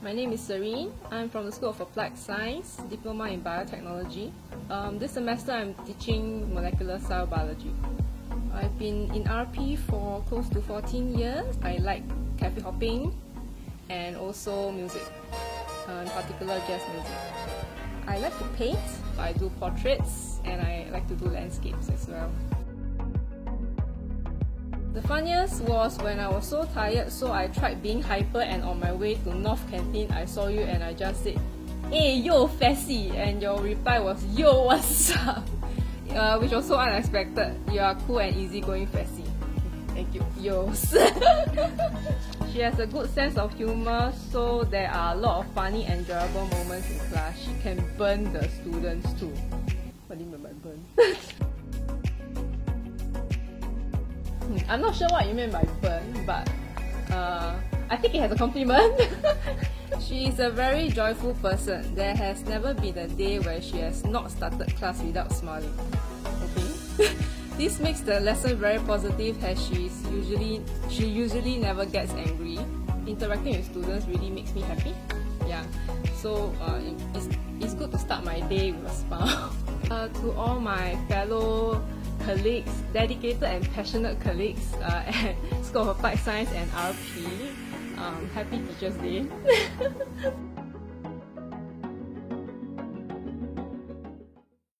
My name is Serene. I'm from the School of Applied Science, Diploma in Biotechnology. Um, this semester I'm teaching molecular cell biology. I've been in RP for close to 14 years. I like cafe hopping and also music, uh, in particular jazz music. I like to paint, I do portraits and I like to do landscapes as well. The funniest was when I was so tired, so I tried being hyper and on my way to North Canteen, I saw you and I just said, Hey, yo, Faci! And your reply was, Yo, what's up? Uh, which was so unexpected. You are cool and easygoing, Faci. Thank you. Yo. she has a good sense of humor, so there are a lot of funny, enjoyable moments in class. She can burn the students too. What do you mean by burn? I'm not sure what you mean by burn, but uh, I think it has a compliment. she is a very joyful person. There has never been a day where she has not started class without smiling. Okay. this makes the lesson very positive as she's usually she usually never gets angry. Interacting with students really makes me happy. Yeah. So uh, it's, it's good to start my day with a smile. uh, to all my fellow colleagues, dedicated and passionate colleagues uh, at School of Applied Science and RP. Um, happy Teachers Day.